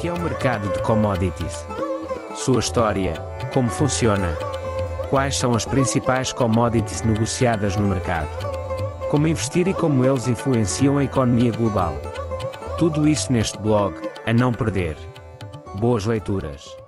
que é o mercado de commodities? Sua história, como funciona? Quais são as principais commodities negociadas no mercado? Como investir e como eles influenciam a economia global? Tudo isso neste blog, a não perder. Boas leituras!